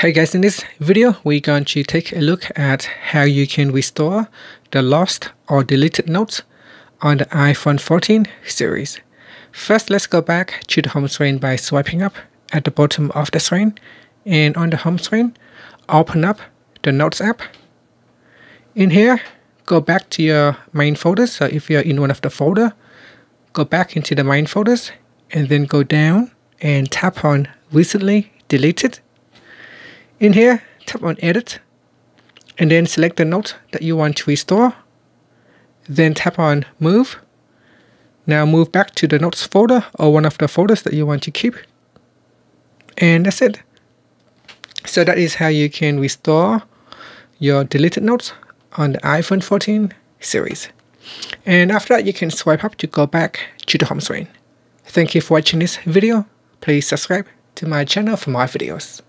Hey guys, in this video, we're going to take a look at how you can restore the lost or deleted notes on the iPhone 14 series. First, let's go back to the home screen by swiping up at the bottom of the screen. And on the home screen, open up the Notes app. In here, go back to your main folders. So if you're in one of the folder, go back into the main folders and then go down and tap on Recently Deleted in here, tap on Edit, and then select the note that you want to restore. Then tap on Move. Now move back to the Notes folder or one of the folders that you want to keep. And that's it. So that is how you can restore your deleted notes on the iPhone 14 series. And after that, you can swipe up to go back to the home screen. Thank you for watching this video. Please subscribe to my channel for more videos.